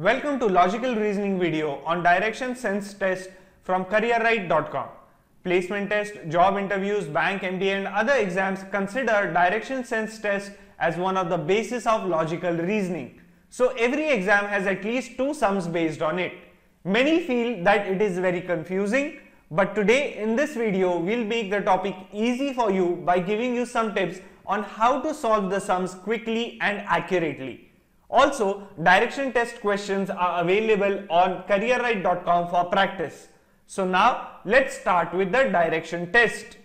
Welcome to logical reasoning video on direction sense test from careerride.com. Placement test, job interviews, bank MBA and other exams consider direction sense test as one of the basis of logical reasoning. So every exam has at least two sums based on it. Many feel that it is very confusing but today in this video we'll make the topic easy for you by giving you some tips on how to solve the sums quickly and accurately. Also, direction test questions are available on careerride.com for practice. So now let's start with the direction test.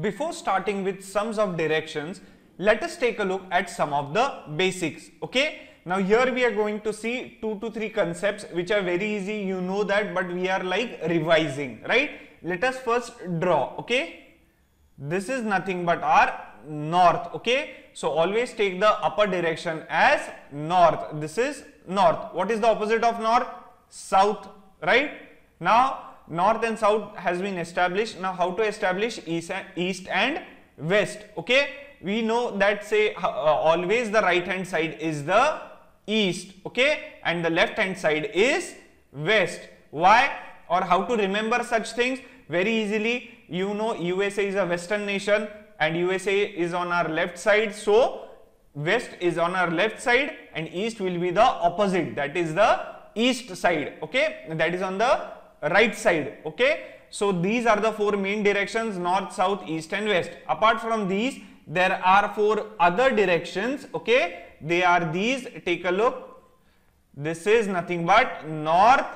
Before starting with sums of directions, let us take a look at some of the basics. Okay. Now here we are going to see two to three concepts which are very easy. You know that, but we are like revising, right? Let us first draw. Okay. This is nothing but our north. Okay. So always take the upper direction as north. This is north. What is the opposite of north? South, right? Now north and south has been established now how to establish east and, east and west okay we know that say uh, always the right hand side is the east okay? And the left hand side is west. Why? Or how to remember such things? Very easily you know usa is a western nation and usa is on our left side. So west is on our left side and east will be the opposite. That is the east side okay? That is on the right side okay? So these are the four main directions north south east and west. Apart from these there are four other directions okay? They are these take a look. This is nothing but north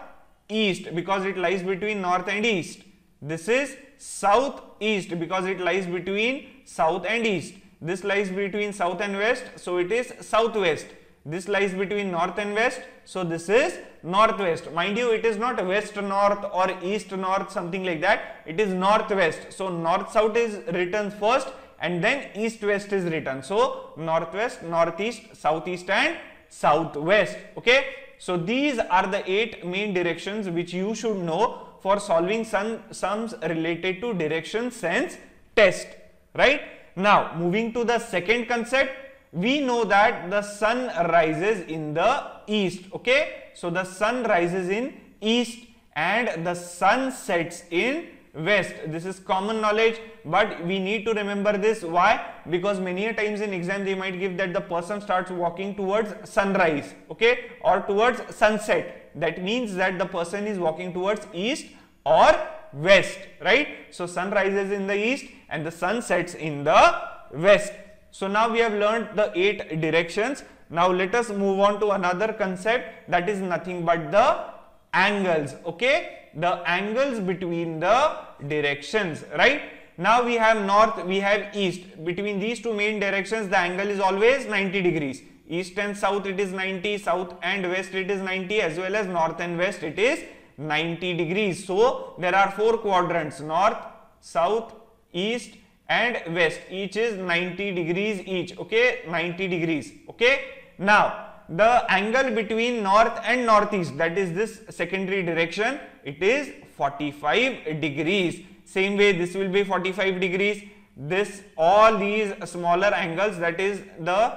east because it lies between north and east. This is south east because it lies between south and east. This lies between south and west so it is southwest. This lies between north and west so this is northwest. Mind you it is not west north or east north something like that. It is northwest. So north south is written first and then east west is written. So northwest northeast southeast and southwest. Okay? So these are the eight main directions which you should know for solving some sums related to direction sense test. Right? Now moving to the second concept we know that the sun rises in the east. Okay? So the sun rises in east and the sun sets in west. This is common knowledge but we need to remember this. Why? Because many a times in exam they might give that the person starts walking towards sunrise okay? Or towards sunset. That means that the person is walking towards east or west right? So sun rises in the east and the sun sets in the west. So now we have learned the eight directions. Now let us move on to another concept that is nothing but the angles. Okay, the angles between the directions, right? Now we have north, we have east. Between these two main directions, the angle is always 90 degrees. East and south it is 90, south and west it is 90 as well as north and west it is 90 degrees. So there are four quadrants north, south, east and west each is 90 degrees each okay 90 degrees okay now the angle between north and northeast that is this secondary direction it is 45 degrees. Same way this will be 45 degrees. This all these smaller angles that is the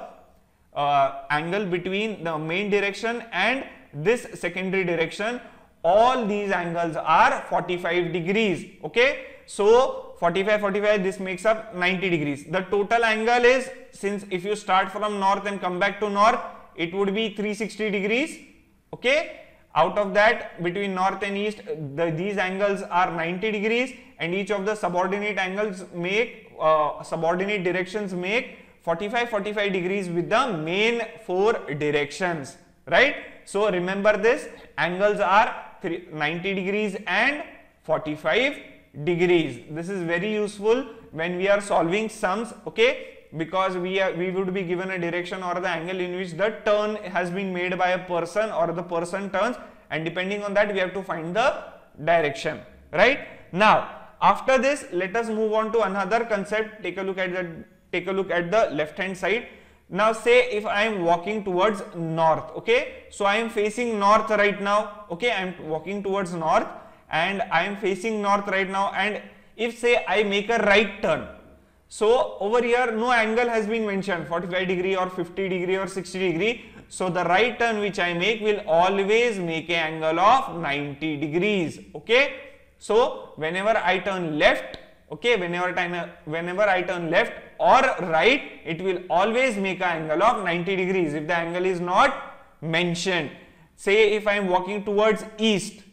uh, angle between the main direction and this secondary direction all these angles are 45 degrees okay? So 45 45 this makes up 90 degrees. The total angle is since if you start from north and come back to north it would be 360 degrees okay? Out of that between north and east the, these angles are 90 degrees and each of the subordinate angles make uh, subordinate directions make 45 45 degrees with the main four directions right? So remember this angles are 90 degrees and 45 degrees. This is very useful when we are solving sums, okay, because we are, we would be given a direction or the angle in which the turn has been made by a person or the person turns and depending on that we have to find the direction, right. Now, after this let us move on to another concept, take a look at the take a look at the left hand side. now say if I am walking towards north, okay, so I am facing north right now, okay, I am walking towards north and I am facing north right now and if say I make a right turn, so over here no angle has been mentioned 45 degree or 50 degree or 60 degree. So the right turn which I make will always make an angle of 90 degrees. Okay. So whenever I turn left, okay, whenever time whenever I turn left or right, it will always make an angle of 90 degrees if the angle is not mentioned. Say if I am walking towards east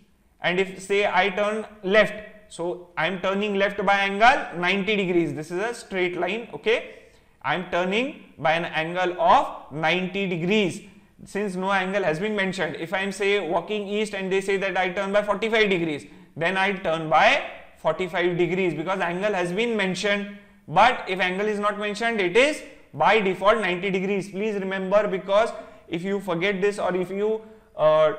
and if say I turn left so I am turning left by angle 90 degrees. This is a straight line. Okay. I am turning by an angle of 90 degrees since no angle has been mentioned. If I am say walking east and they say that I turn by 45 degrees, then I turn by 45 degrees because angle has been mentioned. But if angle is not mentioned, it is by default 90 degrees. Please remember because if you forget this or if you uh,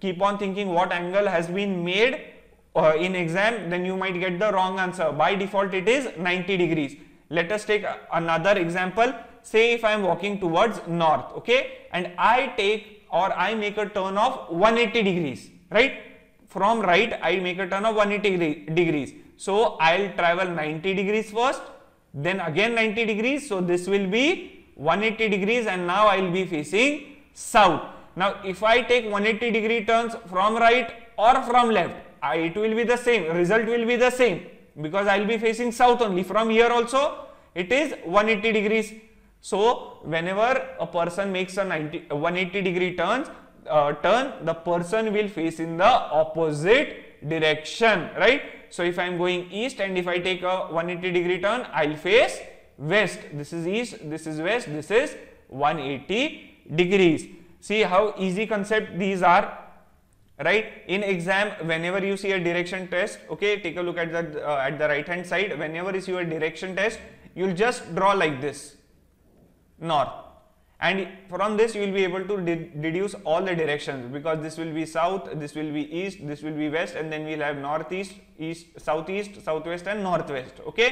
keep on thinking what angle has been made uh, in exam then you might get the wrong answer. By default it is 90 degrees. Let us take another example. Say if I am walking towards north okay and I take or I make a turn of 180 degrees right from right I make a turn of 180 degrees. So I'll travel 90 degrees first then again 90 degrees so this will be 180 degrees and now I will be facing south. Now if I take 180 degree turns from right or from left I, it will be the same, result will be the same because I will be facing south only. From here also it is 180 degrees. So, whenever a person makes a 90, 180 degree turns, uh, turn, the person will face in the opposite direction, right? So, if I am going east and if I take a 180 degree turn, I will face west. This is east, this is west, this is 180 degrees. See how easy concept these are right? In exam whenever you see a direction test okay take a look at the uh, at the right hand side. Whenever you see a direction test you'll just draw like this. North and from this you will be able to de deduce all the directions because this will be south this will be east this will be west and then we'll have northeast east southeast southwest and northwest. Okay?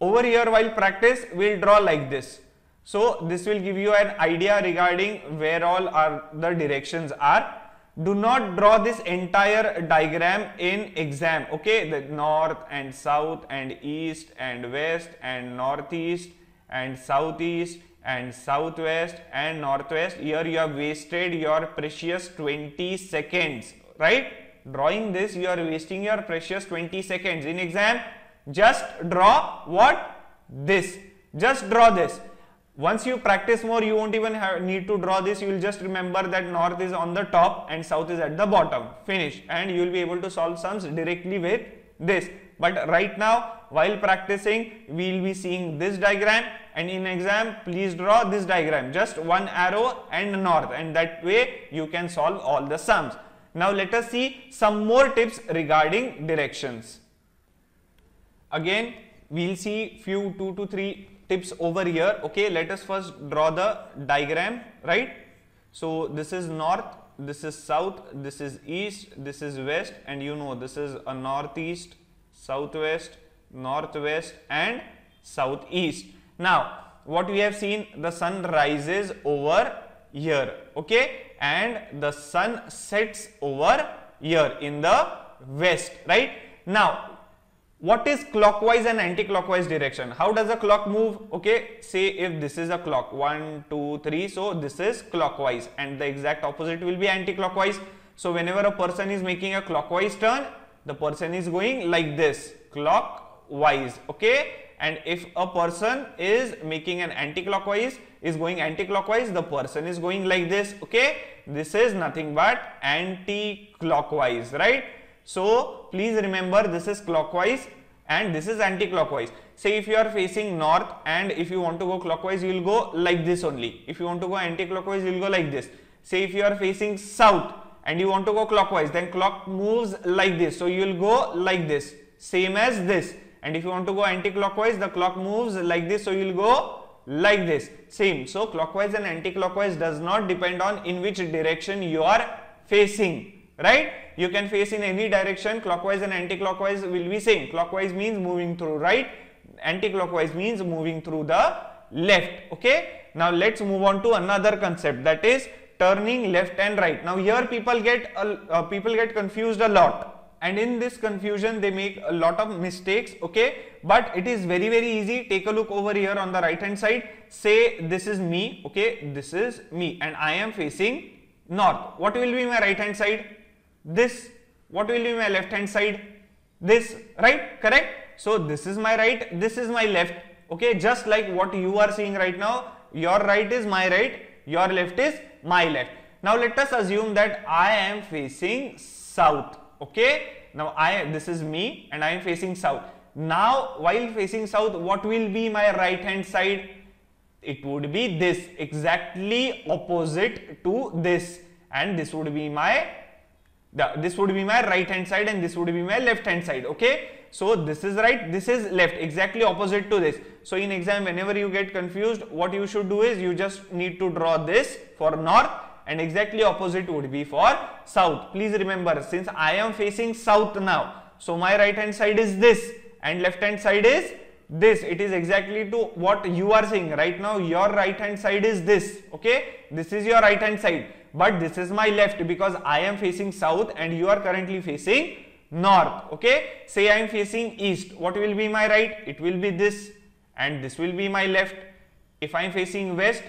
Over here while practice we'll draw like this. So this will give you an idea regarding where all are the directions are do not draw this entire diagram in exam okay? The north and south and east and west and northeast and southeast and southwest and northwest. Here you have wasted your precious 20 seconds right? Drawing this you are wasting your precious 20 seconds. In exam just draw what? This. Just draw this once you practice more, you won't even have, need to draw this. You will just remember that north is on the top and south is at the bottom. Finish. And you will be able to solve sums directly with this. But right now, while practicing, we will be seeing this diagram and in exam, please draw this diagram. Just one arrow and north and that way you can solve all the sums. Now let us see some more tips regarding directions. Again, we will see few 2 to 3 tips over here. Okay let us first draw the diagram right? So this is north this is south this is east this is west and you know this is a northeast southwest northwest and southeast. Now what we have seen the sun rises over here okay? And the sun sets over here in the west right? Now what is clockwise and anti-clockwise direction? How does a clock move? Okay say if this is a clock one two three so this is clockwise and the exact opposite will be anti-clockwise. So whenever a person is making a clockwise turn the person is going like this clockwise okay? And if a person is making an anti-clockwise is going anti-clockwise the person is going like this okay? This is nothing but anti-clockwise right so please remember this is clockwise and this is anti-clockwise. Say if you are facing north and if you want to go clockwise you will go like this only. If you want to go anti-clockwise you will go like this. Say if you are facing south and you want to go clockwise then clock moves like this. So you will go like this same as this and if you want to go anti-clockwise the clock moves like this so you will go like this same. So clockwise and anti-clockwise does not depend on in which direction you are facing right you can face in any direction clockwise and anti-clockwise will be same. Clockwise means moving through right anti-clockwise means moving through the left okay? Now let's move on to another concept that is turning left and right. Now here people get uh, people get confused a lot. And in this confusion they make a lot of mistakes okay? But it is very very easy. Take a look over here on the right hand side. Say this is me okay? This is me and I am facing north. What will be my right hand side this what will be my left hand side? This right correct? So this is my right this is my left. Okay just like what you are seeing right now your right is my right your left is my left. Now let us assume that I am facing south. Okay now I this is me and I am facing south. Now while facing south what will be my right hand side? It would be this exactly opposite to this. And this would be my the, this would be my right hand side and this would be my left hand side okay so this is right this is left exactly opposite to this so in exam whenever you get confused what you should do is you just need to draw this for north and exactly opposite would be for south. Please remember since I am facing south now, so my right hand side is this and left hand side is this. It is exactly to what you are saying right now your right hand side is this okay. This is your right hand side but this is my left because I am facing south and you are currently facing north okay. Say I am facing east what will be my right? It will be this and this will be my left. If I am facing west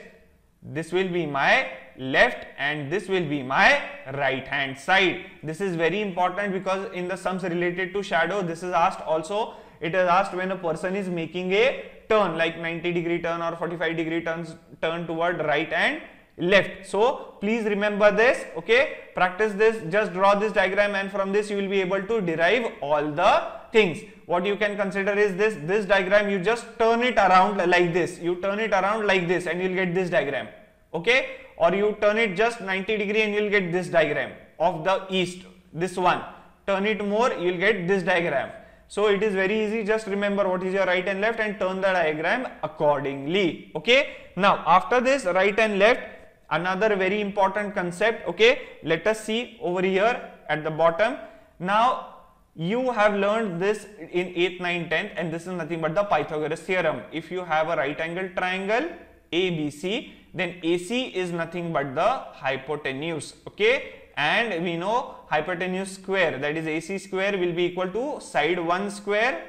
this will be my left and this will be my right hand side. This is very important because in the sums related to shadow this is asked also it is asked when a person is making a turn like 90 degree turn or 45 degree turns turn toward right and left. So please remember this okay? Practice this. Just draw this diagram and from this you will be able to derive all the things. What you can consider is this. This diagram you just turn it around like this. You turn it around like this and you will get this diagram okay? Or you turn it just 90 degree and you'll get this diagram of the east this one. Turn it more you'll get this diagram. So it is very easy. Just remember what is your right and left and turn the diagram accordingly okay? Now after this right and left another very important concept okay let us see over here at the bottom. Now you have learned this in 8th 9th 10th and this is nothing but the pythagoras theorem. If you have a right angle triangle abc then AC is nothing but the hypotenuse okay? And we know hypotenuse square that is AC square will be equal to side 1 square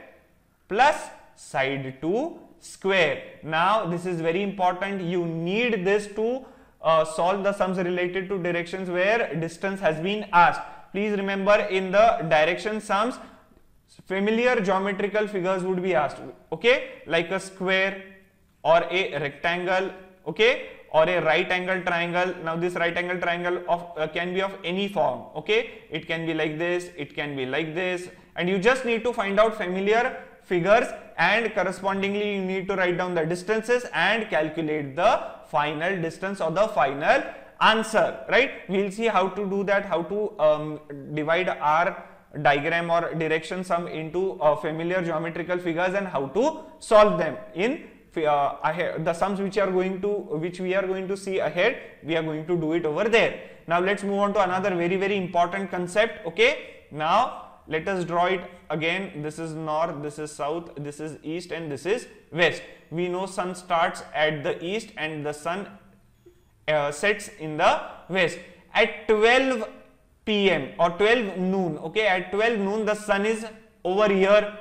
plus side 2 square. Now this is very important. You need this to uh, solve the sums related to directions where distance has been asked. Please remember in the direction sums familiar geometrical figures would be asked. Okay? Like a square or a rectangle. Okay? Or a right angle triangle. Now this right angle triangle of uh, can be of any form. Okay? It can be like this. It can be like this. And you just need to find out familiar figures and correspondingly you need to write down the distances and calculate the final distance or the final answer right? We'll see how to do that how to um, divide our diagram or direction sum into uh, familiar geometrical figures and how to solve them in uh, the sums which are going to which we are going to see ahead we are going to do it over there. Now let's move on to another very very important concept okay? Now let us draw it again. This is north this is south this is east and this is west. We know sun starts at the east and the sun uh, sets in the west. At 12 pm or 12 noon okay? At 12 noon the sun is over here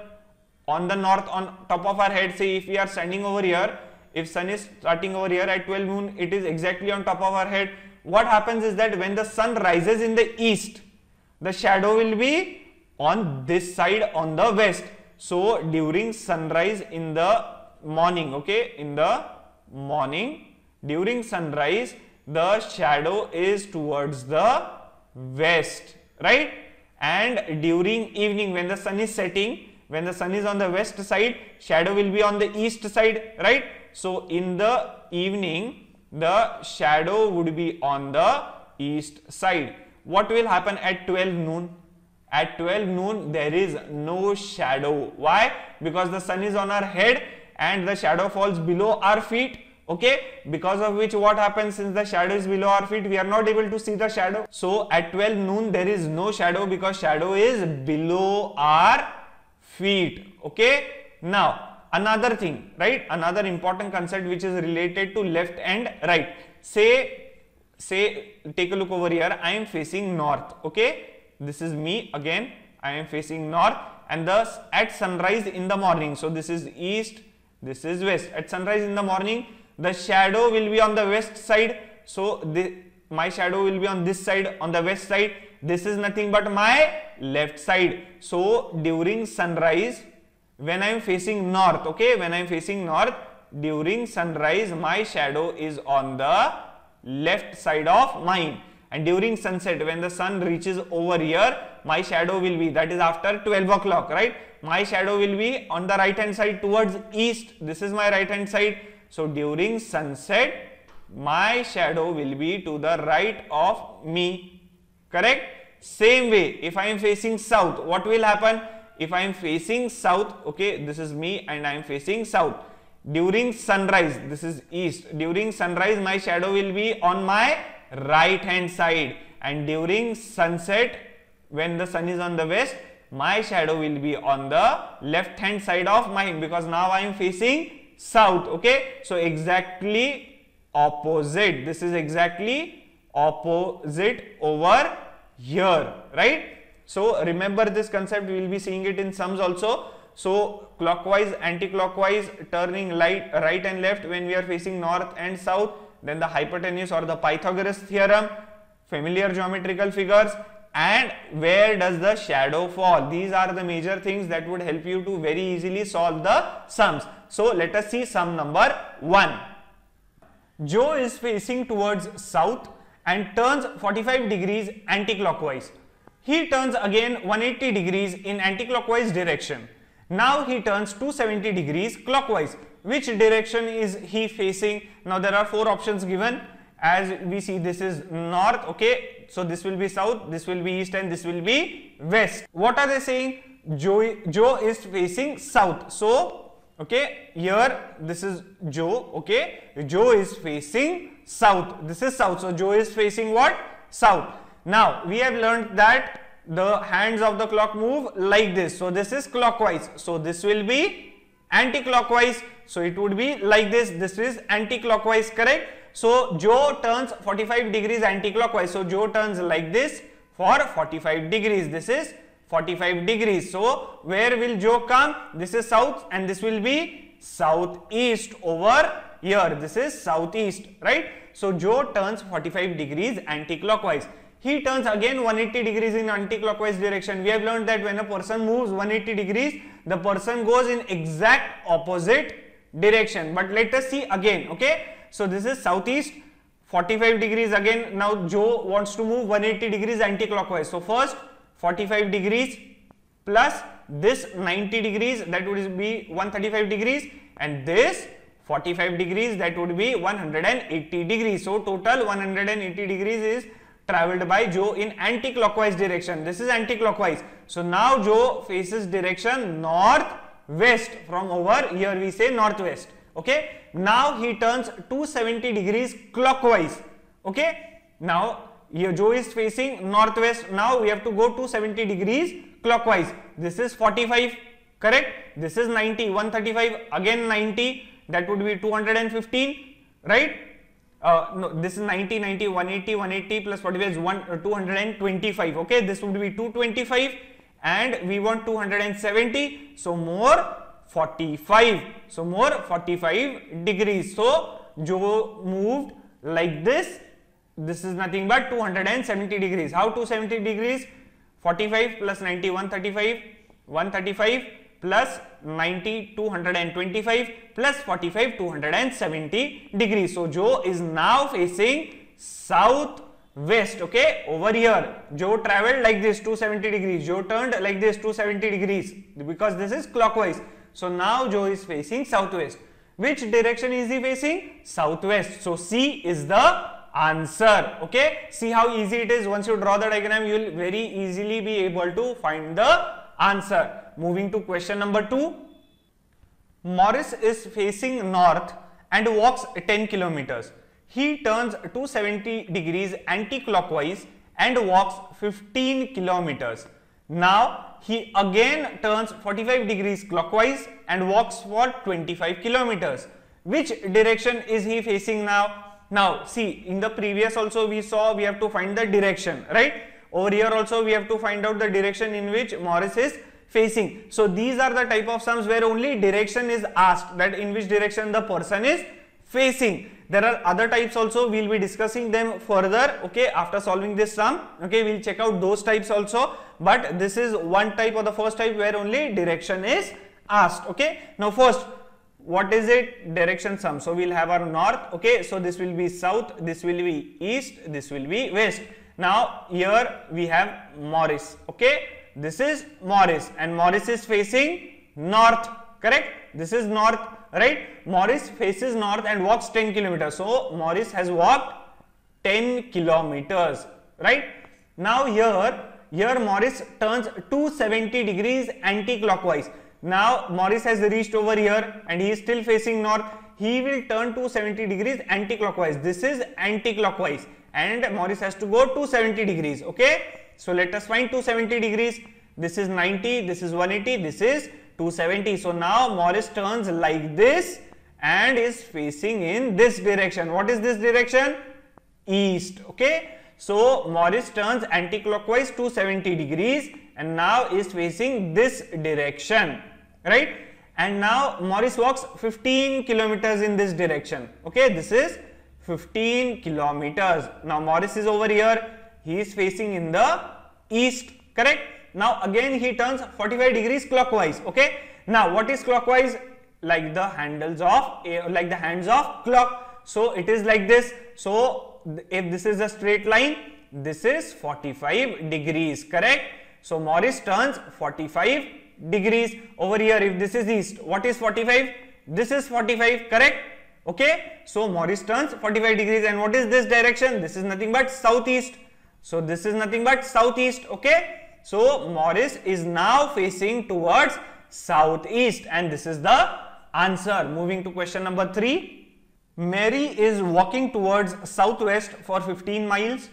on the north on top of our head. Say if we are standing over here if sun is starting over here at 12 noon it is exactly on top of our head. What happens is that when the sun rises in the east the shadow will be on this side on the west. So during sunrise in the morning okay? In the morning during sunrise the shadow is towards the west right? And during evening when the sun is setting when the sun is on the west side shadow will be on the east side right? So in the evening the shadow would be on the east side. What will happen at 12 noon? At 12 noon there is no shadow. Why? Because the sun is on our head and the shadow falls below our feet okay because of which what happens since the shadow is below our feet we are not able to see the shadow so at 12 noon there is no shadow because shadow is below our feet okay now another thing, right? Another important concept which is related to left and right. Say, say, take a look over here. I am facing north. Okay, this is me again. I am facing north, and thus at sunrise in the morning. So this is east. This is west. At sunrise in the morning, the shadow will be on the west side. So the, my shadow will be on this side, on the west side. This is nothing but my left side. So during sunrise when I am facing north, okay, when I am facing north, during sunrise, my shadow is on the left side of mine. And during sunset, when the sun reaches over here, my shadow will be, that is after 12 o'clock, right? My shadow will be on the right hand side towards east. This is my right hand side. So during sunset, my shadow will be to the right of me, correct? Same way, if I am facing south, what will happen? if I am facing south, okay, this is me and I am facing south. During sunrise, this is east. During sunrise, my shadow will be on my right hand side and during sunset, when the sun is on the west, my shadow will be on the left hand side of mine because now I am facing south, okay. So, exactly opposite, this is exactly opposite over here, right. So remember this concept, we will be seeing it in sums also. So clockwise, anti-clockwise, turning light, right and left when we are facing north and south. Then the hypotenuse or the Pythagoras theorem, familiar geometrical figures and where does the shadow fall. These are the major things that would help you to very easily solve the sums. So let us see sum number 1. Joe is facing towards south and turns 45 degrees anti-clockwise. He turns again 180 degrees in anti-clockwise direction. Now he turns 270 degrees clockwise. Which direction is he facing? Now there are four options given. As we see this is north, okay. So this will be south, this will be east and this will be west. What are they saying? Joe, Joe is facing south. So, okay, here this is Joe, okay. Joe is facing south. This is south. So Joe is facing what? South. Now, we have learned that the hands of the clock move like this. So, this is clockwise. So, this will be anti-clockwise. So, it would be like this. This is anti-clockwise, correct? So, Joe turns 45 degrees anti-clockwise. So, Joe turns like this for 45 degrees. This is 45 degrees. So, where will Joe come? This is south and this will be southeast over here. This is southeast, right? So, Joe turns 45 degrees anti-clockwise he turns again 180 degrees in anti-clockwise direction. We have learned that when a person moves 180 degrees, the person goes in exact opposite direction. But let us see again, okay. So this is southeast, 45 degrees again. Now Joe wants to move 180 degrees anti-clockwise. So first 45 degrees plus this 90 degrees that would be 135 degrees and this 45 degrees that would be 180 degrees. So total 180 degrees is traveled by Joe in anti-clockwise direction. This is anti-clockwise. So now Joe faces direction northwest from over here we say northwest. Okay. Now he turns 270 degrees clockwise. Okay. Now here Joe is facing northwest. Now we have to go 270 degrees clockwise. This is 45 correct. This is 90 135 again 90 that would be 215 right uh, no, this is 90, 90, 180, 180 plus 45 is one, uh, 225. Okay, this would be 225 and we want 270. So more 45. So more 45 degrees. So Joe moved like this. This is nothing but 270 degrees. How 270 degrees? 45 plus 90, 135, 135 plus 90 225 plus 45 270 degrees. So Joe is now facing south west okay? Over here. Joe traveled like this 270 degrees. Joe turned like this 270 degrees because this is clockwise. So now Joe is facing southwest. Which direction is he facing? Southwest. So C is the answer okay? See how easy it is. Once you draw the diagram you will very easily be able to find the answer moving to question number 2. Morris is facing north and walks 10 kilometers. He turns 270 degrees anti-clockwise and walks 15 kilometers. Now he again turns 45 degrees clockwise and walks for 25 kilometers. Which direction is he facing now? Now see in the previous also we saw we have to find the direction right. Over here also we have to find out the direction in which Morris is facing. So these are the type of sums where only direction is asked that in which direction the person is facing. There are other types also we will be discussing them further okay after solving this sum okay we will check out those types also but this is one type or the first type where only direction is asked okay. Now first what is it direction sum so we'll have our north okay so this will be south this will be east this will be west now here we have morris okay this is morris and morris is facing north correct? This is north right? Morris faces north and walks 10 kilometers. So morris has walked 10 kilometers right? Now here here morris turns 270 degrees anti-clockwise. Now morris has reached over here and he is still facing north. He will turn 270 degrees anti-clockwise. This is anti-clockwise. And morris has to go 270 degrees okay so let us find 270 degrees this is 90 this is 180 this is 270. So now Morris turns like this and is facing in this direction. What is this direction? East. Okay. So Morris turns anti-clockwise 270 degrees and now is facing this direction. Right. And now Morris walks 15 kilometers in this direction. Okay. This is 15 kilometers. Now Morris is over here. He is facing in the east. Correct now again he turns 45 degrees clockwise. Okay. Now what is clockwise? Like the handles of eh, like the hands of clock. So it is like this. So if this is a straight line, this is 45 degrees. Correct. So Morris turns 45 degrees over here. If this is east, what is 45? This is 45. Correct. Okay. So Morris turns 45 degrees and what is this direction? This is nothing but southeast. So this is nothing but southeast. Okay. So Morris is now facing towards southeast and this is the answer. Moving to question number 3. Mary is walking towards southwest for 15 miles,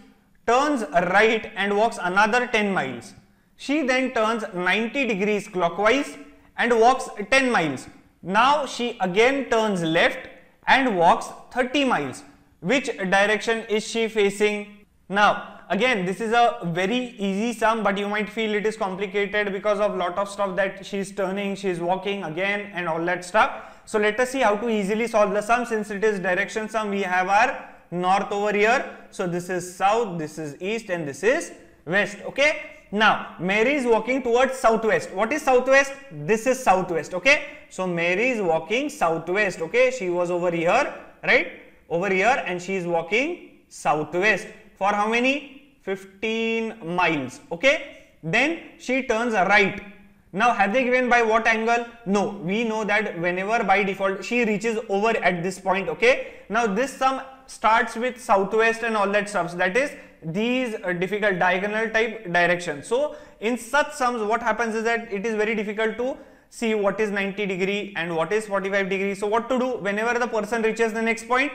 turns right and walks another 10 miles. She then turns 90 degrees clockwise and walks 10 miles. Now she again turns left and walks 30 miles. Which direction is she facing? Now again this is a very easy sum but you might feel it is complicated because of lot of stuff that she is turning she is walking again and all that stuff. So let us see how to easily solve the sum since it is direction sum. We have our north over here. So this is south this is east and this is west. Okay? Now mary is walking towards southwest. What is southwest? This is southwest. Okay? So mary is walking southwest. Okay? She was over here right? Over here and she is walking southwest. For how many 15 miles okay? Then she turns right. Now have they given by what angle? No. We know that whenever by default she reaches over at this point okay? Now this sum starts with southwest and all that stuff. That is these uh, difficult diagonal type directions so in such sums what happens is that it is very difficult to see what is 90 degree and what is 45 degree. So what to do? Whenever the person reaches the next point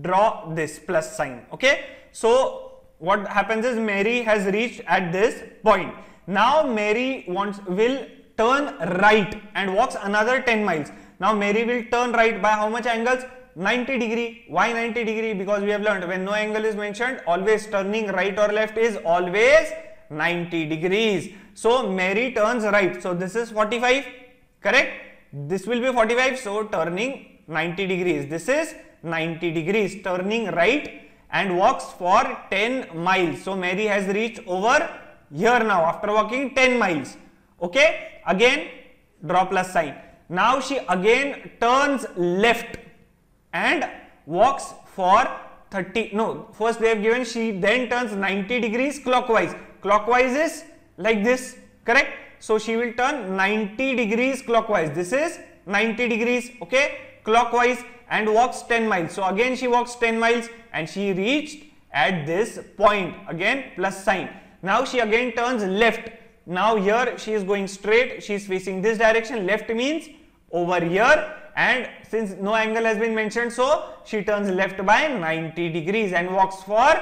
draw this plus sign okay? So what happens is Mary has reached at this point. Now Mary wants will turn right and walks another 10 miles. Now Mary will turn right by how much angles? 90 degree. Why 90 degree? Because we have learned when no angle is mentioned, always turning right or left is always 90 degrees. So Mary turns right. So this is 45, correct? This will be 45. So turning 90 degrees. This is 90 degrees. Turning right and walks for 10 miles. So Mary has reached over here now after walking 10 miles. Okay, again draw plus sign. Now she again turns left and walks for 30 no first they have given she then turns 90 degrees clockwise clockwise is like this correct so she will turn 90 degrees clockwise this is 90 degrees okay clockwise and walks 10 miles. So again she walks 10 miles and she reached at this point again plus sign. Now she again turns left. Now here she is going straight. She is facing this direction. Left means over here and since no angle has been mentioned so she turns left by 90 degrees and walks for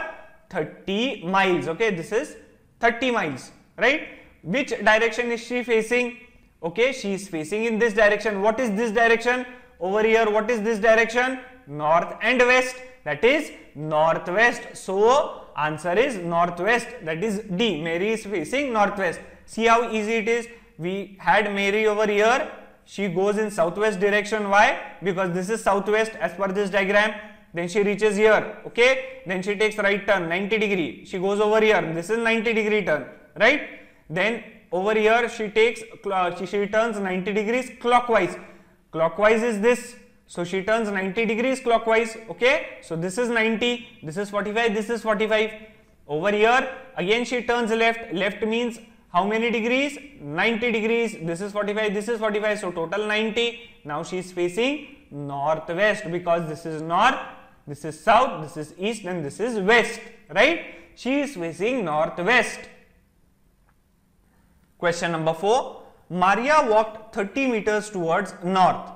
30 miles. Okay, this is 30 miles, right? which direction is she facing? Okay, she is facing in this direction. What is this direction? Over here, what is this direction? North and west. That is northwest. So, answer is northwest. That is D. Mary is facing northwest. See how easy it is. We had Mary over here. She goes in southwest direction. Why? Because this is southwest as per this diagram. Then she reaches here. Okay. Then she takes right turn 90 degree. She goes over here. This is 90 degree turn. Right. Then over here she takes, uh, she, she turns 90 degrees clockwise. Clockwise is this. So she turns 90 degrees clockwise. Okay. So this is 90. This is 45. This is 45. Over here again she turns left. Left means how many degrees? 90 degrees. This is 45. This is 45. So total 90. Now she is facing northwest because this is north. This is south. This is east and this is west. Right. She is facing northwest. Question number 4. Maria walked 30 meters towards north.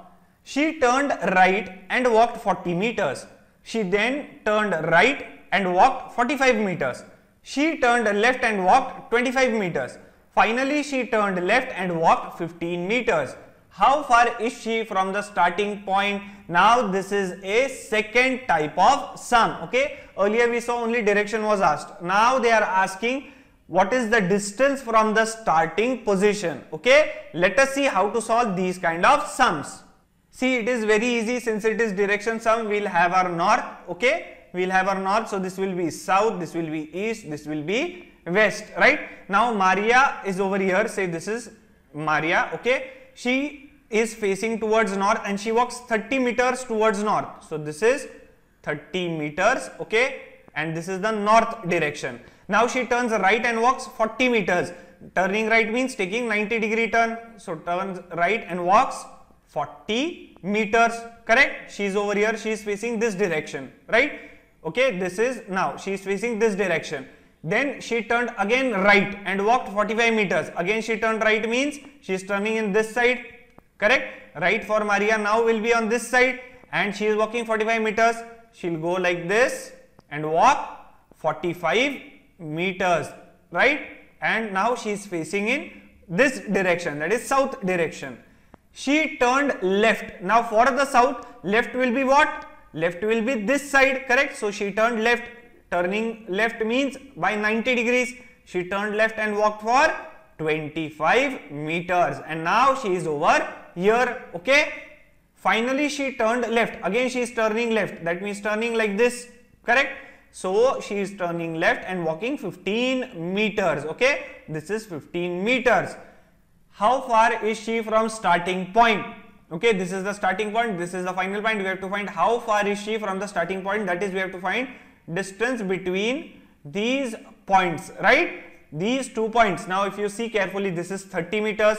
She turned right and walked 40 meters. She then turned right and walked 45 meters. She turned left and walked 25 meters. Finally, she turned left and walked 15 meters. How far is she from the starting point? Now, this is a second type of sum. Okay. Earlier, we saw only direction was asked. Now, they are asking what is the distance from the starting position okay? Let us see how to solve these kind of sums. See it is very easy. Since it is direction sum we'll have our north okay? We'll have our north so this will be south this will be east this will be west right? Now maria is over here. Say this is maria okay? She is facing towards north and she walks 30 meters towards north. So this is 30 meters okay? And this is the north direction now she turns right and walks 40 meters. Turning right means taking 90 degree turn. So turns right and walks 40 meters. Correct? She is over here. She is facing this direction. Right? Okay. This is now she is facing this direction. Then she turned again right and walked 45 meters. Again she turned right means she is turning in this side. Correct? Right for Maria now will be on this side and she is walking 45 meters. She will go like this and walk 45 meters right? And now she is facing in this direction that is south direction. She turned left. Now for the south? Left will be what? Left will be this side correct? So she turned left. Turning left means by 90 degrees she turned left and walked for 25 meters. And now she is over here okay? Finally she turned left. Again she is turning left. That means turning like this correct so she is turning left and walking 15 meters. Okay, this is 15 meters. How far is she from starting point? Okay, this is the starting point. This is the final point. We have to find how far is she from the starting point. That is, we have to find distance between these points, right? These two points. Now, if you see carefully, this is 30 meters.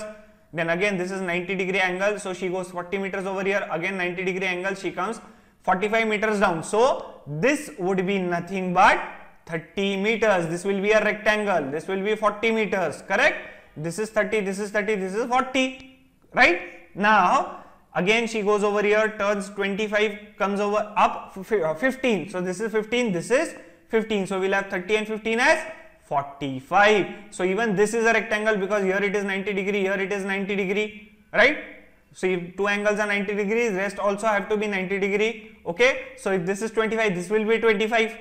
Then again, this is 90 degree angle. So she goes 40 meters over here. Again, 90 degree angle. She comes 45 meters down. So, this would be nothing but 30 meters. This will be a rectangle. This will be 40 meters. Correct? This is 30, this is 30, this is 40. Right? Now, again she goes over here, turns 25, comes over up uh, 15. So, this is 15, this is 15. So, we will have 30 and 15 as 45. So, even this is a rectangle because here it is 90 degree, here it is 90 degree. Right? So if two angles are 90 degrees, rest also have to be 90 degree. Okay. So if this is 25, this will be 25.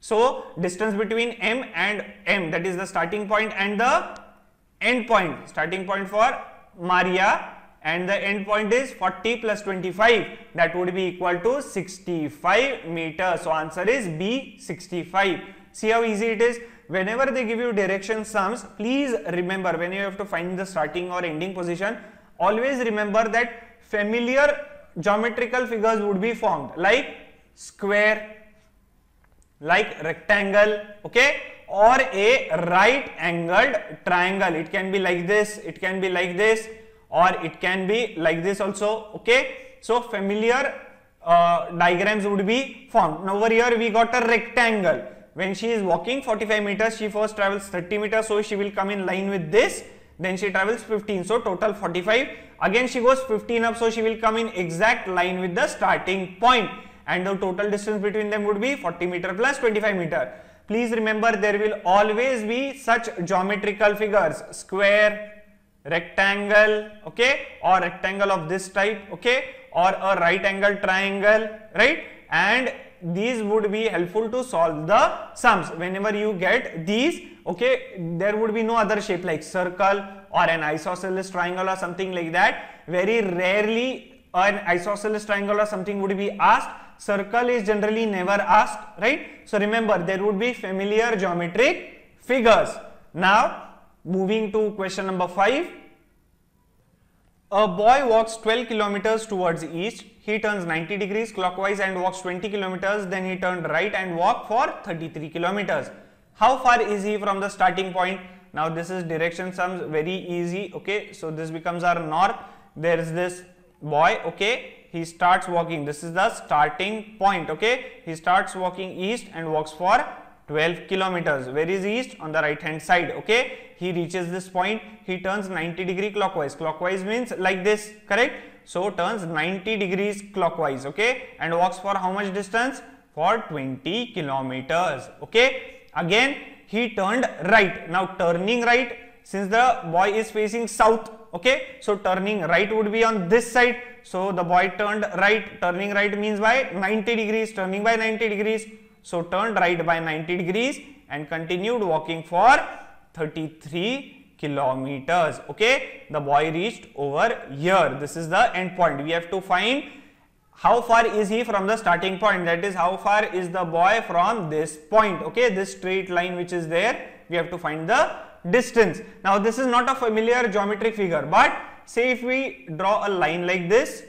So distance between M and M that is the starting point and the end point. Starting point for Maria and the end point is 40 plus 25 that would be equal to 65 meters. So answer is B 65. See how easy it is. Whenever they give you direction sums, please remember when you have to find the starting or ending position, always remember that familiar geometrical figures would be formed like square, like rectangle, okay, or a right angled triangle. It can be like this, it can be like this, or it can be like this also, okay. So, familiar uh, diagrams would be formed. Now, over here we got a rectangle. When she is walking 45 meters, she first travels 30 meters, so she will come in line with this then she travels 15 so total 45 again she goes 15 up so she will come in exact line with the starting point. And the total distance between them would be 40 meter plus 25 meter. Please remember there will always be such geometrical figures. Square rectangle okay or rectangle of this type okay or a right angle triangle right? And these would be helpful to solve the sums. Whenever you get these okay there would be no other shape like circle or an isosceles triangle or something like that. Very rarely an isosceles triangle or something would be asked. Circle is generally never asked right? So remember there would be familiar geometric figures. Now moving to question number 5 a boy walks 12 kilometers towards east. He turns 90 degrees clockwise and walks 20 kilometers. Then he turned right and walked for 33 kilometers. How far is he from the starting point? Now this is direction sums very easy. Okay, so this becomes our north. There is this boy. Okay, he starts walking. This is the starting point. Okay, he starts walking east and walks for 12 kilometers. Where is east? On the right hand side. Okay. He reaches this point. He turns 90 degree clockwise. Clockwise means like this. Correct. So turns 90 degrees clockwise. Okay. And walks for how much distance? For 20 kilometers. Okay. Again he turned right. Now turning right since the boy is facing south. Okay. So turning right would be on this side. So the boy turned right. Turning right means by 90 degrees. Turning by 90 degrees so turned right by 90 degrees and continued walking for 33 kilometers. Okay, the boy reached over here. This is the end point. We have to find how far is he from the starting point. That is how far is the boy from this point. Okay, this straight line which is there. We have to find the distance. Now this is not a familiar geometric figure, but say if we draw a line like this,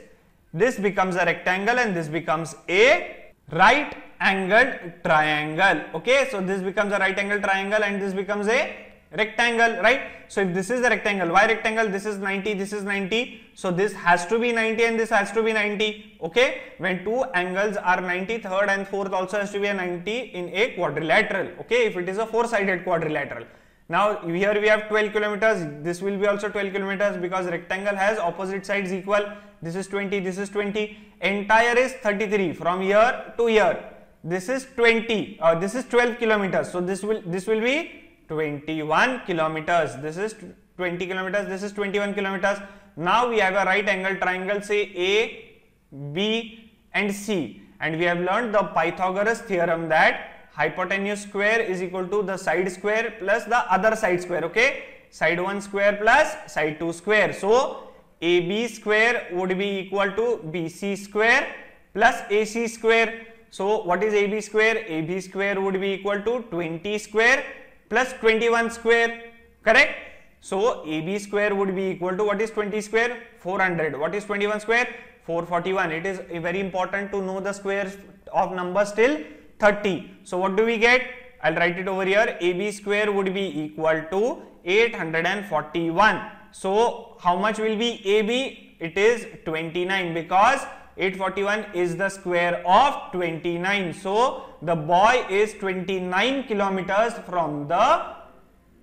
this becomes a rectangle and this becomes a right angled triangle. Okay, so this becomes a right angle triangle and this becomes a rectangle, right? So if this is the rectangle, why rectangle? This is 90, this is 90. So this has to be 90 and this has to be 90. Okay, when two angles are 90, third and fourth also has to be a 90 in a quadrilateral. Okay, if it is a four-sided quadrilateral. Now here we have 12 kilometers. This will be also 12 kilometers because rectangle has opposite sides equal. This is 20, this is 20. Entire is 33 from here to here this is 20 uh, this is 12 kilometers. So this will this will be 21 kilometers. This is 20 kilometers this is 21 kilometers. Now we have a right angle triangle say a b and c. And we have learned the pythagoras theorem that hypotenuse square is equal to the side square plus the other side square okay? Side 1 square plus side 2 square. So ab square would be equal to bc square plus ac square so what is AB square? AB square would be equal to 20 square plus 21 square, correct? So AB square would be equal to what is 20 square? 400. What is 21 square? 441. It is very important to know the squares of numbers till 30. So what do we get? I'll write it over here. AB square would be equal to 841. So how much will be AB? It is 29 because 841 is the square of 29. So, the boy is 29 kilometers from the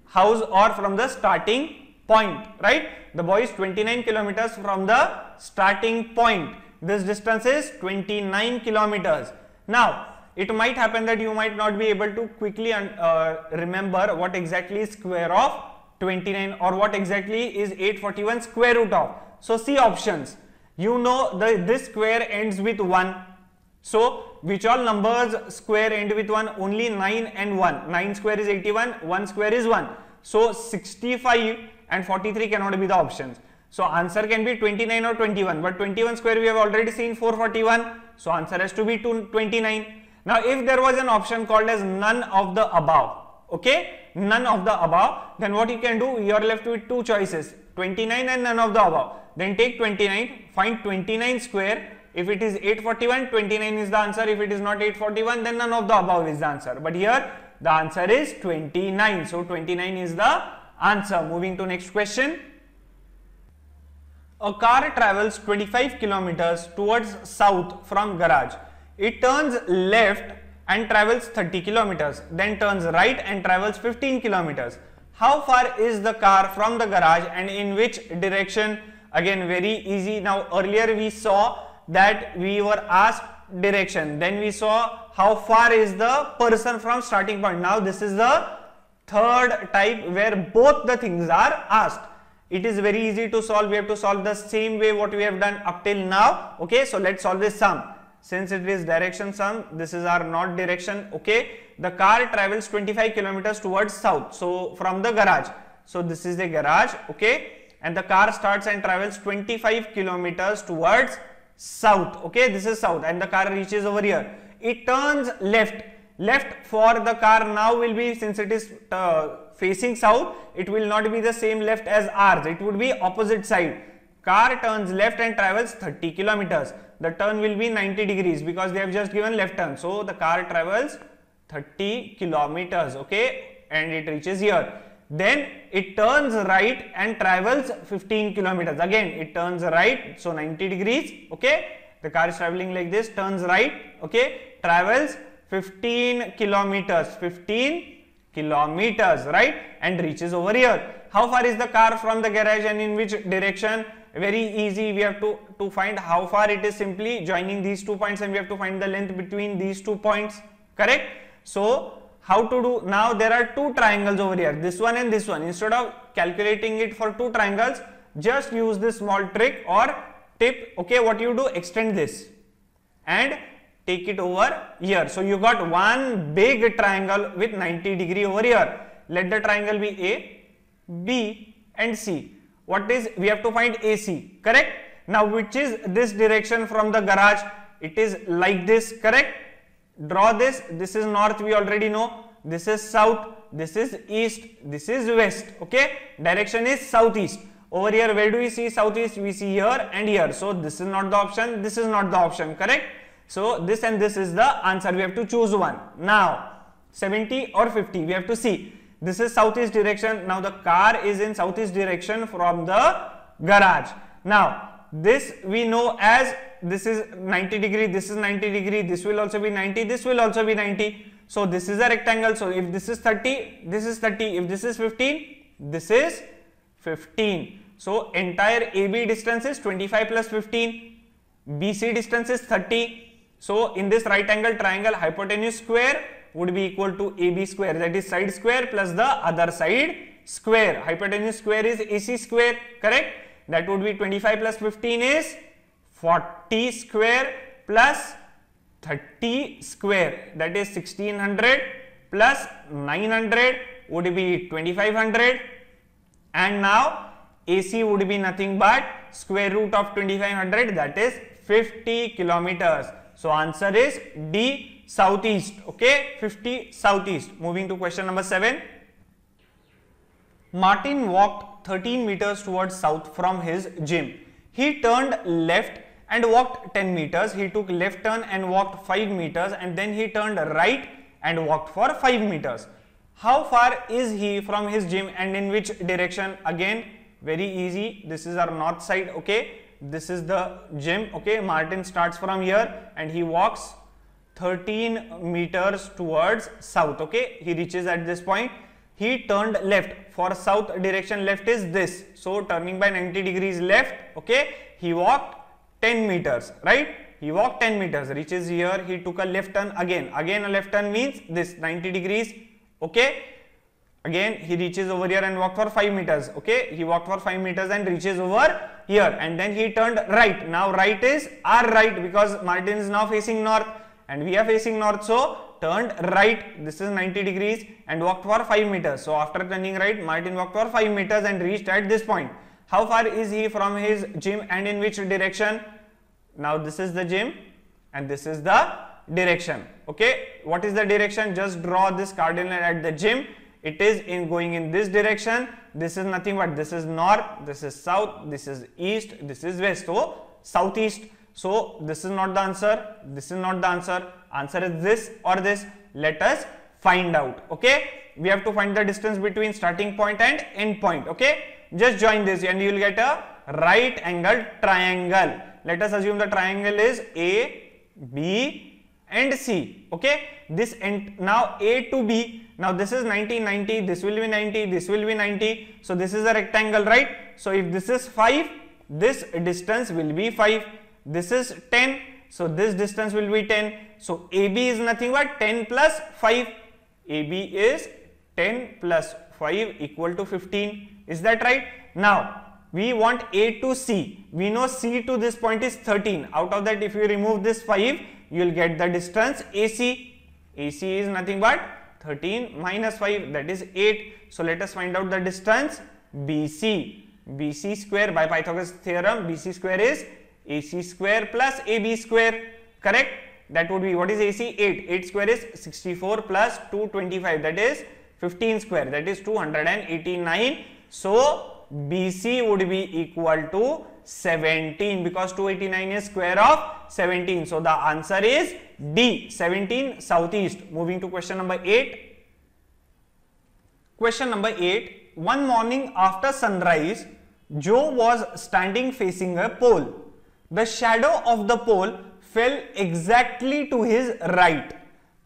house or from the starting point, right? The boy is 29 kilometers from the starting point. This distance is 29 kilometers. Now, it might happen that you might not be able to quickly uh, remember what exactly is square of 29 or what exactly is 841 square root of. So, see options you know the this square ends with 1 so which all numbers square end with 1 only 9 and 1 9 square is 81 1 square is 1 so 65 and 43 cannot be the options. So answer can be 29 or 21 but 21 square we have already seen 441 so answer has to be 29 now if there was an option called as none of the above okay? None of the above then what you can do? You are left with two choices 29 and none of the above then take 29, find 29 square. If it is 841, 29 is the answer. If it is not 841, then none of the above is the answer. But here the answer is 29. So 29 is the answer. Moving to next question. A car travels 25 kilometers towards south from garage. It turns left and travels 30 kilometers. Then turns right and travels 15 kilometers. How far is the car from the garage and in which direction Again very easy. Now earlier we saw that we were asked direction. Then we saw how far is the person from starting point. Now this is the third type where both the things are asked. It is very easy to solve. We have to solve the same way what we have done up till now. Okay, so let's solve this sum. Since it is direction sum, this is our not direction. Okay, the car travels 25 kilometers towards south. So from the garage. So this is the garage. Okay, and the car starts and travels 25 kilometers towards south okay? This is south and the car reaches over here. It turns left. Left for the car now will be since it is uh, facing south it will not be the same left as ours. It would be opposite side. Car turns left and travels 30 kilometers. The turn will be 90 degrees because they have just given left turn. So the car travels 30 kilometers okay? And it reaches here. Then it turns right and travels 15 kilometers. Again it turns right so 90 degrees okay? The car is traveling like this turns right okay? Travels 15 kilometers 15 kilometers right? And reaches over here. How far is the car from the garage and in which direction? Very easy. We have to to find how far it is simply joining these two points and we have to find the length between these two points. Correct so how to do now there are two triangles over here this one and this one. Instead of calculating it for two triangles just use this small trick or tip okay what you do extend this and take it over here. So you got one big triangle with 90 degree over here. Let the triangle be a b and c. What is we have to find ac correct? Now which is this direction from the garage? It is like this correct draw this this is north we already know. This is south this is east this is west okay? Direction is southeast. Over here where do we see southeast? We see here and here. So this is not the option this is not the option correct? So this and this is the answer. We have to choose one. Now 70 or 50 we have to see. This is southeast direction. Now the car is in southeast direction from the garage. Now this we know as this is 90 degree, this is 90 degree, this will also be 90, this will also be 90. So this is a rectangle. So if this is 30, this is 30. If this is 15, this is 15. So entire AB distance is 25 plus 15. BC distance is 30. So in this right angle triangle hypotenuse square would be equal to AB square that is side square plus the other side square. Hypotenuse square is AC square correct that would be 25 plus 15 is 40 square plus 30 square that is 1600 plus 900 would be 2500 and now AC would be nothing but square root of 2500 that is 50 kilometers. So answer is D southeast okay 50 southeast. Moving to question number 7. Martin walked 13 meters towards south from his gym. He turned left and walked 10 meters. He took left turn and walked 5 meters and then he turned right and walked for 5 meters. How far is he from his gym and in which direction? Again, very easy. This is our north side. Okay. This is the gym. Okay. Martin starts from here and he walks 13 meters towards south. Okay. He reaches at this point. He turned left. For south direction, left is this. So turning by 90 degrees left. Okay. He walked 10 meters, right? He walked 10 meters, reaches here, he took a left turn again. Again a left turn means this 90 degrees, okay? Again he reaches over here and walked for 5 meters, okay? He walked for 5 meters and reaches over here and then he turned right. Now right is our right because Martin is now facing north and we are facing north so turned right this is 90 degrees and walked for 5 meters so after turning right martin walked for 5 meters and reached at this point how far is he from his gym and in which direction? Now this is the gym and this is the direction. Okay, what is the direction? Just draw this cardinal at the gym. It is in going in this direction. This is nothing but this is north, this is south, this is east, this is west. So southeast. So this is not the answer. This is not the answer. Answer is this or this. Let us find out. Okay, we have to find the distance between starting point and end point. Okay just join this and you will get a right angled triangle. Let us assume the triangle is A, B and C. Okay. This and now A to B. Now this is 90, 90, this will be 90, this will be 90. So this is a rectangle, right? So if this is 5, this distance will be 5. This is 10, So this distance will be 10. So AB is nothing but 10 plus 5. AB is 10 plus 5 equal to 15. Is that right? Now we want A to C. We know C to this point is 13. Out of that if you remove this 5 you will get the distance AC. AC is nothing but 13 minus 5 that is 8. So let us find out the distance BC. BC square by Pythagoras theorem BC square is AC square plus AB square correct that would be what is AC 8 8 square is 64 plus 225 that is 15 square that is 289 so BC would be equal to 17 because 289 is square of 17 so the answer is D 17 southeast. Moving to question number 8 question number 8 one morning after sunrise Joe was standing facing a pole. The shadow of the pole fell exactly to his right.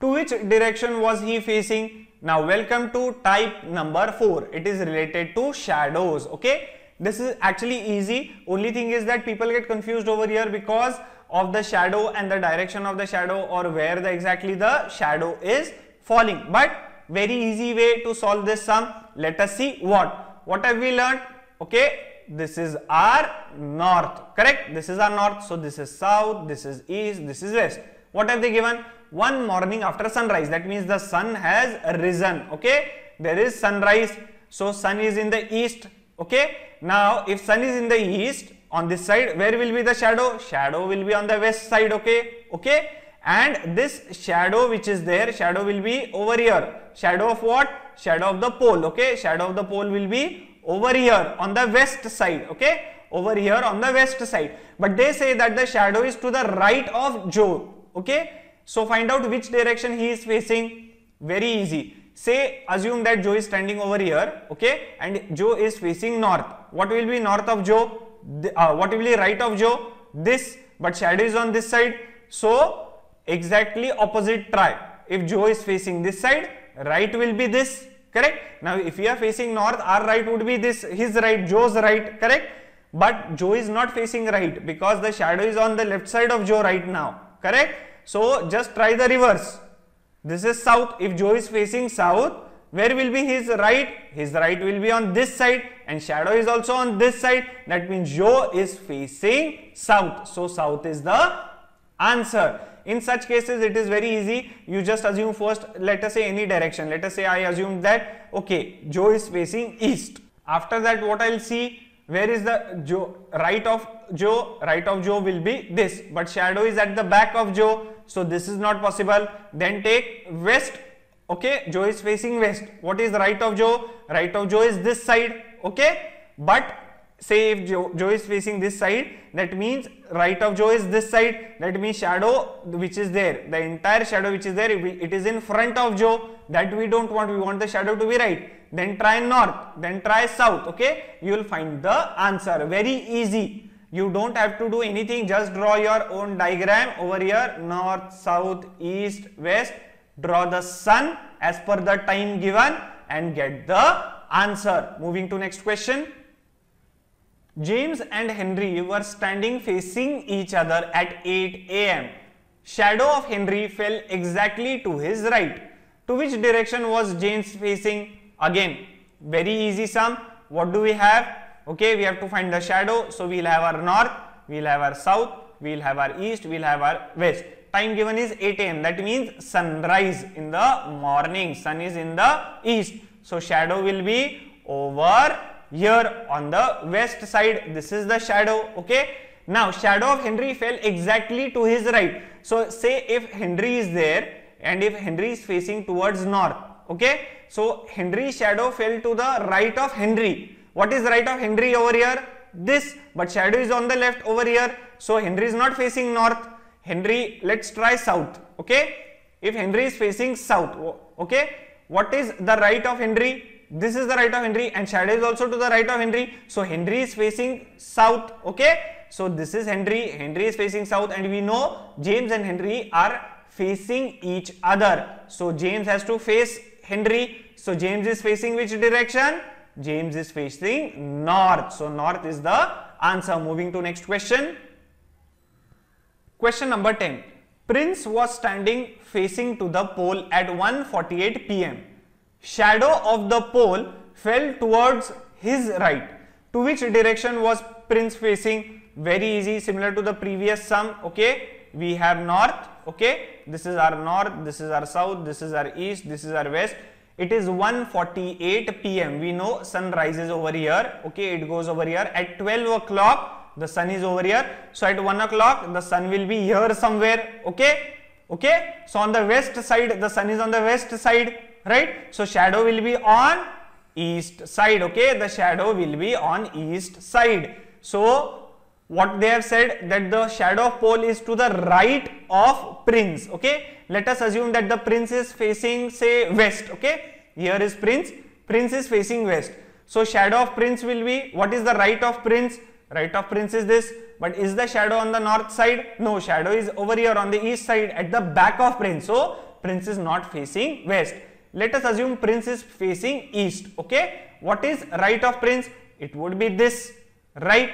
To which direction was he facing? Now welcome to type number 4. It is related to shadows. Okay. This is actually easy. Only thing is that people get confused over here because of the shadow and the direction of the shadow or where the exactly the shadow is falling. But very easy way to solve this sum. Let us see what. What have we learned? Okay this is our north correct this is our north so this is south this is east this is west what have they given one morning after sunrise. That means the sun has risen okay? There is sunrise. So sun is in the east okay? Now if sun is in the east on this side where will be the shadow? Shadow will be on the west side okay? Okay? And this shadow which is there shadow will be over here. Shadow of what? Shadow of the pole okay? Shadow of the pole will be over here on the west side okay? Over here on the west side. But they say that the shadow is to the right of Joe okay so find out which direction he is facing very easy. Say assume that Joe is standing over here okay? And Joe is facing north. What will be north of Joe? Uh, what will be right of Joe? This but shadow is on this side. So exactly opposite try. If Joe is facing this side right will be this correct? Now if we are facing north our right would be this his right joe's right correct? But joe is not facing right because the shadow is on the left side of joe right now correct so just try the reverse. This is south. If joe is facing south where will be his right? His right will be on this side and shadow is also on this side. That means joe is facing south. So south is the answer. In such cases it is very easy. You just assume first let us say any direction. Let us say I assume that okay Joe is facing east. After that what I'll see where is the Joe right of Joe right of Joe will be this. But shadow is at the back of Joe. So this is not possible. Then take west. Okay Joe is facing west. What is the right of Joe? Right of Joe is this side. Okay but say if Joe, Joe is facing this side that means right of Joe is this side. That means shadow which is there. The entire shadow which is there it is in front of Joe. That we don't want. We want the shadow to be right then try north then try south okay? You will find the answer. Very easy. You don't have to do anything. Just draw your own diagram over here. North south east west. Draw the sun as per the time given and get the answer. Moving to next question. James and Henry were standing facing each other at 8 am. Shadow of Henry fell exactly to his right. To which direction was James facing? Again, very easy sum. What do we have? Okay, we have to find the shadow. So, we will have our north, we will have our south, we will have our east, we will have our west. Time given is 8 am. That means sunrise in the morning. Sun is in the east. So, shadow will be over here on the west side this is the shadow okay now shadow of henry fell exactly to his right so say if henry is there and if henry is facing towards north okay so henry shadow fell to the right of henry what is the right of henry over here this but shadow is on the left over here so henry is not facing north henry let's try south okay if henry is facing south okay what is the right of henry this is the right of Henry and shadow is also to the right of Henry. So Henry is facing south. Okay. So this is Henry. Henry is facing south and we know James and Henry are facing each other. So James has to face Henry. So James is facing which direction? James is facing north. So north is the answer. Moving to next question. Question number 10. Prince was standing facing to the pole at 1.48 pm. Shadow of the pole fell towards his right. To which direction was Prince facing? Very easy, similar to the previous sum. Okay, we have north. Okay, this is our north, this is our south, this is our east, this is our west. It is 1.48 pm. We know sun rises over here. Okay, it goes over here. At 12 o'clock the sun is over here. So at 1 o'clock the sun will be here somewhere. Okay? Okay? So on the west side the sun is on the west side right? So shadow will be on east side. Okay? The shadow will be on east side. So what they have said that the shadow of pole is to the right of prince okay? Let us assume that the prince is facing say west okay? Here is prince. Prince is facing west. So shadow of prince will be what is the right of prince? Right of prince is this. But is the shadow on the north side? No shadow is over here on the east side at the back of prince. So prince is not facing west. Let us assume prince is facing east okay? What is right of prince? It would be this. Right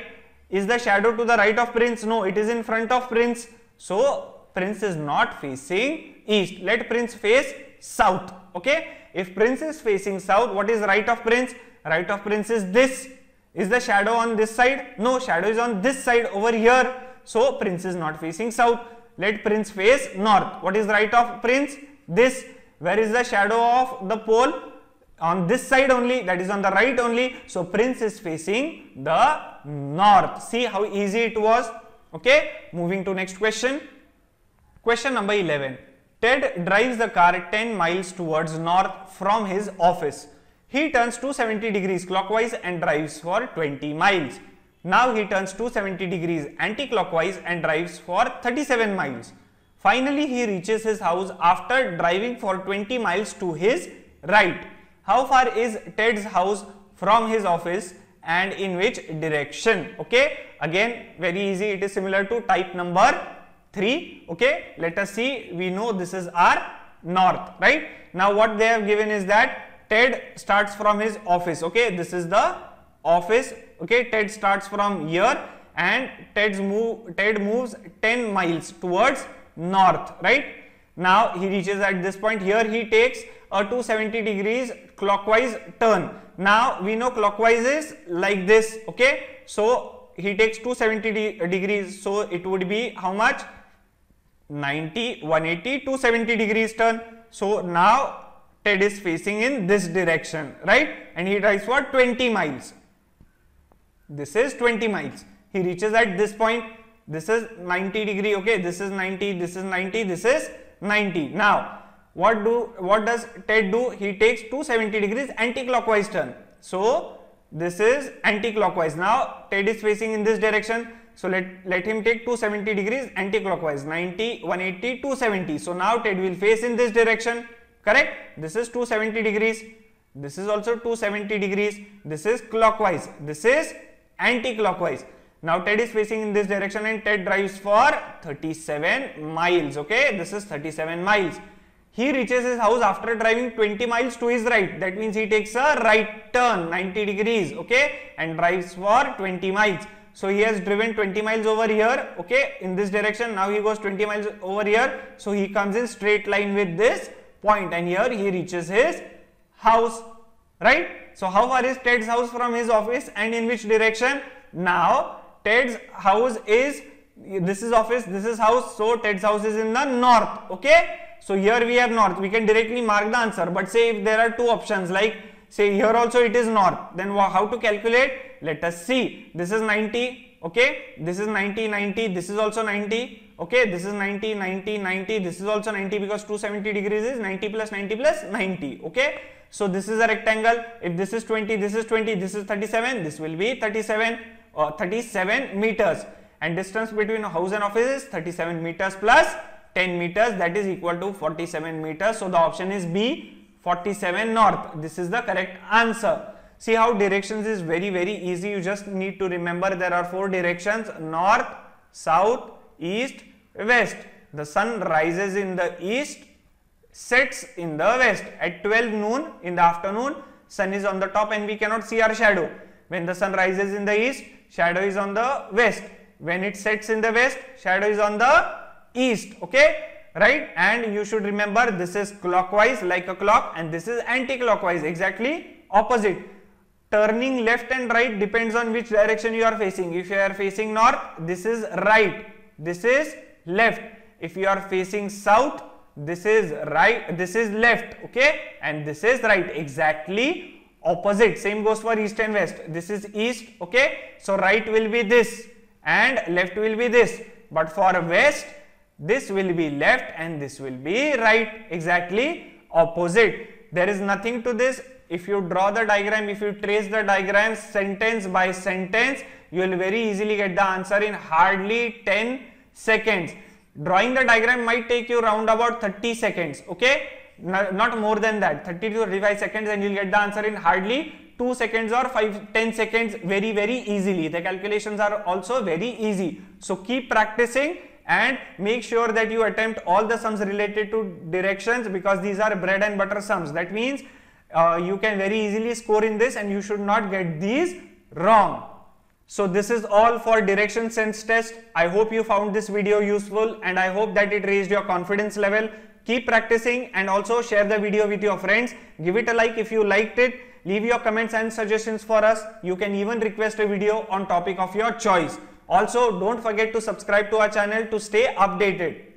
is the shadow to the right of prince no it is in front of prince so prince is not facing east let prince face south okay if prince is facing south what is right of prince right of prince is this is the shadow on this side? No, shadow is on this side over here. So prince is not facing south. Let prince face north. What is right of prince? This. Where is the shadow of the pole? On this side only, that is on the right only. So prince is facing the north. See how easy it was. Okay, moving to next question. Question number 11. Ted drives the car 10 miles towards north from his office. He turns 270 degrees clockwise and drives for 20 miles. Now he turns 270 degrees anti-clockwise and drives for 37 miles. Finally, he reaches his house after driving for 20 miles to his right. How far is Ted's house from his office and in which direction? Okay, again very easy. It is similar to type number 3. Okay, let us see. We know this is our north, right? Now what they have given is that Ted starts from his office. Okay, this is the office. Okay, Ted starts from here and Ted's move, Ted moves 10 miles towards north, right? Now he reaches at this point here he takes a 270 degrees clockwise turn. Now we know clockwise is like this, okay? So he takes 270 de uh, degrees, so it would be how much? 90, 180, 270 degrees turn. So now Ted is facing in this direction, right? And he drives for 20 miles. This is 20 miles. He reaches at this point. This is 90 degree. Okay, this is 90. This is 90. This is 90. Now, what do what does Ted do? He takes 270 degrees anti-clockwise turn. So this is anti-clockwise. Now Ted is facing in this direction. So let, let him take 270 degrees anti-clockwise 90, 180, 270. So now Ted will face in this direction correct this is 270 degrees this is also 270 degrees this is clockwise this is anti-clockwise now ted is facing in this direction and ted drives for 37 miles okay this is 37 miles he reaches his house after driving 20 miles to his right. That means he takes a right turn 90 degrees okay and drives for 20 miles. So he has driven 20 miles over here okay in this direction. Now he goes 20 miles over here. So he comes in straight line with this point and here he reaches his house right? So how far is ted's house from his office and in which direction? Now ted's house is this is office this is house. So ted's house is in the north okay so here we have north. We can directly mark the answer. But say if there are two options like say here also it is north then how to calculate? Let us see. This is 90 okay? This is 90 90 this is also 90 okay? This is 90 90 90 this is also 90 because 270 degrees is 90 plus 90 plus 90 okay? So this is a rectangle. If this is 20 this is 20 this is 37 this will be 37 or uh, 37 meters. And distance between house and office is 37 meters plus 10 meters that is equal to 47 meters so the option is b 47 north this is the correct answer see how directions is very very easy you just need to remember there are four directions north south east, west. The sun rises in the east, sets in the west. At 12 noon in the afternoon, sun is on the top and we cannot see our shadow. When the sun rises in the east, shadow is on the west. When it sets in the west, shadow is on the east okay? Right? And you should remember this is clockwise like a clock and this is anti-clockwise exactly opposite. Turning left and right depends on which direction you are facing. If you are facing north this is right. This is left. If you are facing south this is right this is left okay? And this is right exactly opposite. Same goes for east and west. This is east okay? So right will be this and left will be this. But for west this will be left and this will be right exactly opposite. There is nothing to this. If you draw the diagram if you trace the diagram sentence by sentence you will very easily get the answer in hardly 10 seconds. Drawing the diagram might take you round about 30 seconds okay? Not more than that. 30 to 35 seconds and you'll get the answer in hardly 2 seconds or 5 10 seconds very very easily. The calculations are also very easy. So keep practicing and make sure that you attempt all the sums related to directions because these are bread and butter sums that means uh, you can very easily score in this and you should not get these wrong so this is all for direction sense test. I hope you found this video useful and I hope that it raised your confidence level. Keep practicing and also share the video with your friends. Give it a like if you liked it. Leave your comments and suggestions for us. You can even request a video on topic of your choice. Also don't forget to subscribe to our channel to stay updated.